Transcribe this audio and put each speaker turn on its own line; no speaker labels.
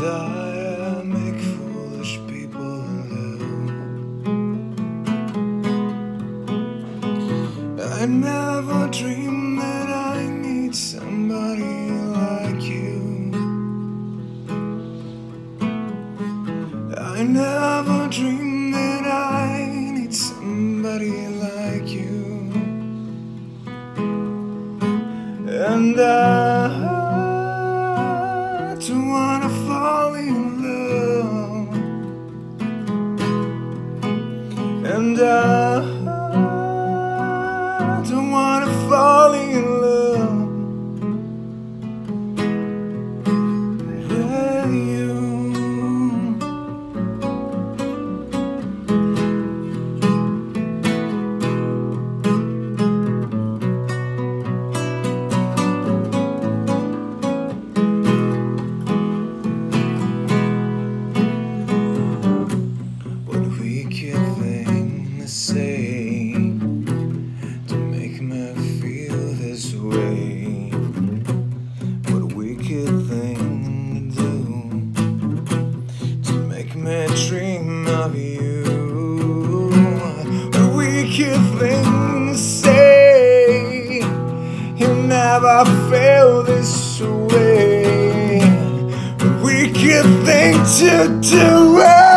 desire make foolish people live. I never dreamed that I need somebody like you. I never dreamed that I need somebody like you. And I dream of you. A wicked thing to say. You never feel this way. A wicked thing to do.